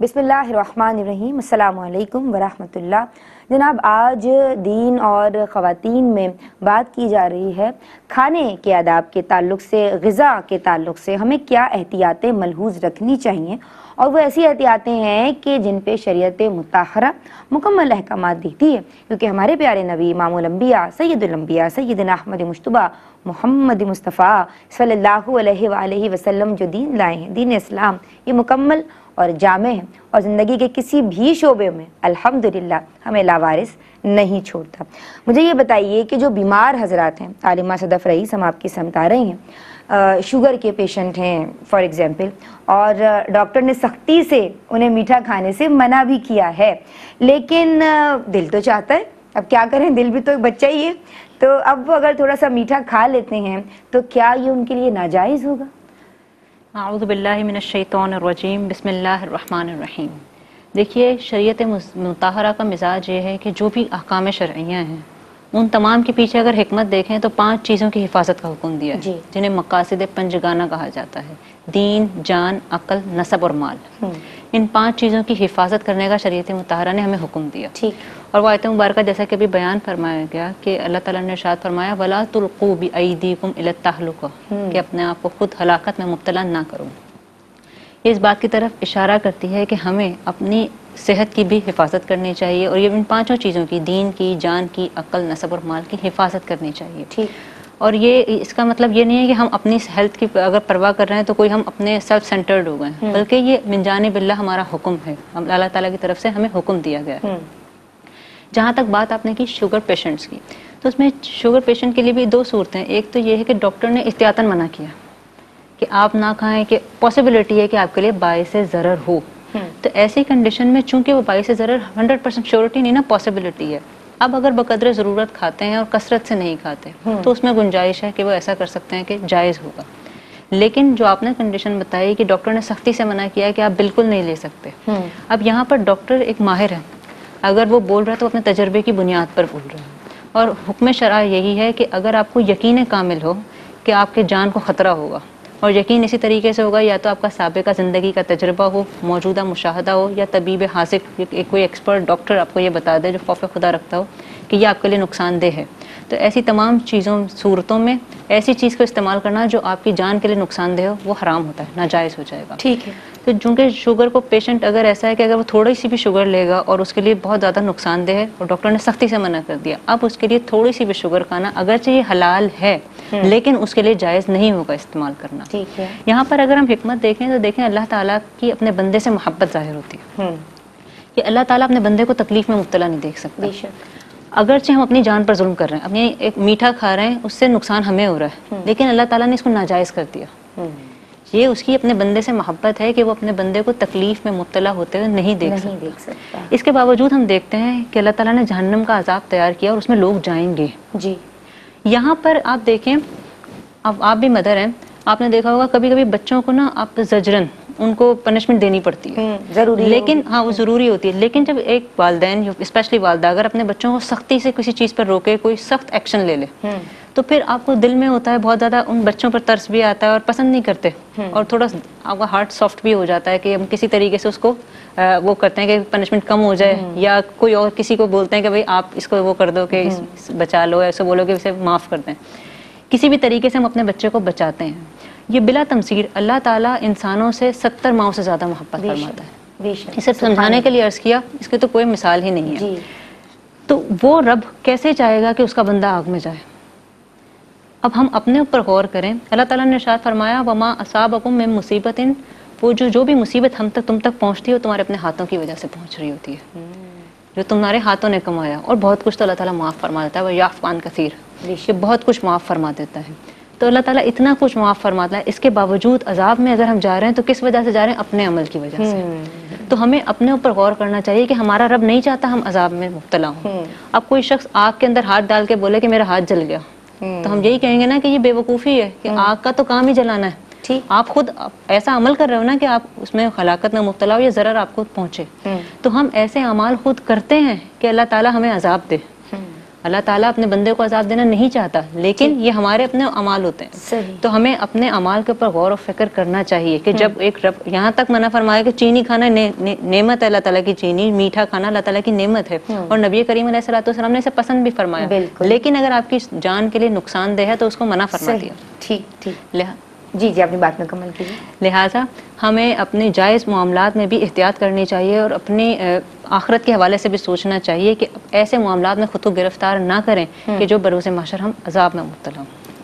बिसमीम अल्लाम वरहमतुल्लाह। जनाब, आज दीन और ख़वातीन में बात की जा रही है खाने के आदाब के ताल्लुक से, गज़ा के ताल्लुक से, हमें क्या एहतियातें मलहूज़ रखनी चाहिए? और वो ऐसी एहतियातें हैं कि जिन पे शरीयत मुताहरा, मुकम्मल अहकाम देती है क्योंकि हमारे प्यारे नबी इमामबिया सैदुलम्बिया सैदना अहमद मुशतबा, मोहम्मद मुस्तफ़ा सल्लल्लाहु अलैहि वसल्लम जो दीन लाए हैं, दीन इस्लाम, ये मुकम्मल और जामे है। और ज़िंदगी के किसी भी शोबे में, अल्हम्दुलिल्लाह, हमें लावारिस नहीं छोड़ता। मुझे ये बताइए कि जो बीमार हजरात हैं, आलिमा सदफ़ रईस हम आपकी समता रही हैं शुगर के पेशेंट हैं फॉर एग्ज़ाम्पल और डॉक्टर ने सख्ती से उन्हें मीठा खाने से मना भी किया है, लेकिन दिल तो चाहता है। अब क्या करें, दिल भी तो एक बच्चा ही है। तो अब अगर थोड़ा सा मीठा खा लेते हैं तो क्या ये उनके लिए नाजायज़ होगा? आउज़बिल्लिमिनशैतरजीम बसमीम देखिए शरीयत मुताहरा का मिजाज ये है कि जो भी अहकाम शर्या हैं उन तमाम के पीछे अगर हमत देखें तो पाँच चीज़ों की हिफाजत का हुक्म दिया है जिन्हें मकासद पंजगाना कहा जाता है दीन जान अकल नसब और माल। हम्म। इन पाँच चीज़ों की हिफाजत करने का शरीयत मुताहरा ने हमें हुक्म दिया। ठीक। और वो आयत मुबारक जैसा कि अभी बयान फरमाया गया कि अल्लाह ताला ने शाद फरमाया वला तुल्कूबी ईदीकुम इलताहलुका हम्म। कि अपने आप को खुद हलाकत में मुबतला ना करो। इस बात की तरफ़ इशारा करती है कि हमें अपनी सेहत की भी हिफाजत करनी चाहिए और ये इन पाँचों चीज़ों की दीन की जान की अक्ल नसब और माल की हिफाजत करनी चाहिए। ठीक। और ये इसका मतलब ये नहीं है कि हम अपनी हेल्थ की अगर परवाह कर रहे हैं तो कोई हम अपने सेल्फ सेंटर्ड हो। गए। बल्कि ये मिनजान बिल्ला हमारा हुक्म है। अल्लाह ताला की तरफ़ से हमें हुक्म दिया गया है। हम्म। जहाँ तक बात आपने की शुगर पेशेंट्स की तो उसमें शुगर पेशेंट के लिए भी दो सूरतें हैं। एक तो ये है कि डॉक्टर ने एहतियातन मना किया। कि आप ना खाएँ कि पॉसिबिलिटी है कि आपके लिए बाईस ज़रर हो हम्म। तो ऐसी कंडीशन में चूँकि वो बाईस ज़रर हंड्रेड परसेंट श्योरिटी नहीं ना पॉसिबिलिटी है अब अगर बकदर ज़रूरत खाते हैं और कसरत से नहीं खाते हम्म। तो उसमें गुंजाइश है कि वो ऐसा कर सकते हैं कि जायज़ होगा लेकिन जो आपने कंडीशन बताई कि डॉक्टर ने सख्ती से मना किया है कि आप बिल्कुल नहीं ले सकते हम्म। अब यहाँ पर डॉक्टर एक माहिर है अगर वो बोल रहा है तो अपने तजर्बे की बुनियाद पर बोल रहा है और हुक्म शरा यही है कि अगर आपको यकीन कामिल हो कि आपके जान को ख़तरा होगा और यकीन इसी तरीके से होगा, या तो आपका सबका ज़िंदगी का तजर्बा हो, मौजूदा मुशाहदा हो, या तबीब हासिल कोई एक्सपर्ट डॉक्टर आपको ये बता दे जो खौफ खुदा रखता हो कि ये आपके लिए नुकसानदेह है। तो ऐसी तमाम चीज़ों सूरतों में ऐसी चीज़ को इस्तेमाल करना जो आपकी जान के लिए नुकसानदेह हो वो हराम होता है नाजायज़ हो जाएगा। ठीक है। तो चूँकि शुगर को पेशेंट अगर ऐसा है कि अगर वो थोड़ी सी भी शुगर लेगा और उसके लिए बहुत ज़्यादा नुकसानदेह है और डॉक्टर ने सख्ती से मना कर दिया अब उसके लिए थोड़ी सी भी शुगर खाना अगर ये हलाल है हम्म। लेकिन उसके लिए जायज़ नहीं होगा इस्तेमाल करना। ठीक है। यहाँ पर अगर हम हमत देखें तो देखें अल्लाह ताला की अपने बंदे से मोहब्बत ज़ाहिर होती है। हम्म। कि अल्लाह ताला अपने बंदे को तकलीफ़ में मुबतला नहीं देख सकता। अगरचे हम अपनी जान पर जुल्म कर रहे हैं अपनी एक मीठा खा रहे हैं उससे नुकसान हमें हो रहा है हम्म। लेकिन अल्लाह ताला ने इसको नाजायज़ कर दिया हम्म। ये उसकी अपने बंदे से मोहब्बत है कि वो अपने बंदे को तकलीफ़ में मुबतला होते हुए नहीं देख नहीं सकता। देख सकता इसके बावजूद हम देखते हैं कि अल्लाह ताला ने जहन्नम का अजाब तैयार किया और उसमें लोग जाएँगे जी यहाँ पर आप देखें अब आप भी मदर हैं आपने देखा होगा कभी कभी बच्चों को ना आप जजरन उनको पनिशमेंट देनी पड़ती है। हम्म, ज़रूरी लेकिन हाँ वो ज़रूरी होती है। लेकिन जब एक वालदेन स्पेशली वालदा अगर अपने बच्चों को सख्ती से किसी चीज़ पर रोके कोई सख्त एक्शन ले ले हम्म। तो फिर आपको दिल में होता है बहुत ज़्यादा उन बच्चों पर तरस भी आता है और पसंद नहीं करते। हम्म। और थोड़ा आपका हार्ट सॉफ्ट भी हो जाता है कि हम किसी तरीके से उसको आ, वो करते हैं कि पनिशमेंट कम हो जाए। या कोई और किसी को बोलते हैं कि भाई आप इसको वो कर दो कि बचा लो ऐसे बोलो कि इसे माफ़ कर दें। किसी भी तरीके से हम अपने बच्चे को बचाते हैं। ये बिला तमसीर अल्लाह ताला इंसानों से सत्तर माओ से ज़्यादा मोहब्बत फरमाता है। इसे समझाने के लिए अर्ज़ किया इसकी तो कोई मिसाल ही नहीं है। तो वो रब कैसे चाहेगा कि उसका बंदा आग में जाए? अब हम अपने ऊपर गौर करें अल्लाह ताला ने शायद फरमाया वमा असाबकुम में मुसीबत वो जो जो भी मुसीबत हम तक तुम तक पहुँचती है तुम्हारे अपने हाथों की वजह से पहुँच रही होती है। हम्म। जो तुम्हारे हाथों ने कमाया और बहुत कुछ तो अल्लाह ताला माफ़ फरमा देता है वह याफ़ान कसीर। ये बहुत कुछ माफ़ फरमा देता है। तो अल्लाह ताला इतना कुछ माफ़ फरमाता है इसके बावजूद अजाब में अगर हम जा रहे हैं तो किस वजह से जा रहे हैं? अपने अमल की वजह से। हम्म। तो हमें अपने ऊपर गौर करना चाहिए कि हमारा रब नहीं चाहता हम अजाब में मुबतला हों। हम्म। अब कोई शख्स आग के अंदर हाथ डाल के बोले कि मेरा हाथ जल गया हम्म। तो हम यही कहेंगे ना कि ये बेवकूफ़ी है कि आग का तो काम ही जलाना है। ठीक। आप खुद ऐसा अमल कर रहे हो ना कि आप उसमें हलाकत में मुबतला हो या ज़रा आपको पहुँचे। तो हम ऐसे अमाल खुद करते हैं कि अल्लाह ताला हमें अजाब दे। अल्लाह ताला अपने बंदे को अजाब देना नहीं चाहता लेकिन ये हमारे अपने अमाल होते हैं। तो हमें अपने अमाल के ऊपर गौर और फ़िक्र करना चाहिए कि जब एक रब यहाँ तक मना फरमाया कि चीनी खाना ने, ने, नेमत है अल्लाह ताला की चीनी मीठा खाना अल्लाह ताला की नेमत है। और नबी करीम अलैहिस्सलाम ने इसे पसंद भी फरमाया। लेकिन अगर आपकी जान के लिए नुकसानदेह है तो उसको मना फरमा दिया। ठीक ठीक। जी जी अपनी बात मुकम्मल की लिहाजा हमें अपने जायज़ मामला में भी एहतियात करनी चाहिए और अपने आखरत के हवाले से भी सोचना चाहिए कि ऐसे मामला में खुद को गिरफ़्तार ना करें कि जो बरोज़ माशर हम अजाब में मुबतला हों।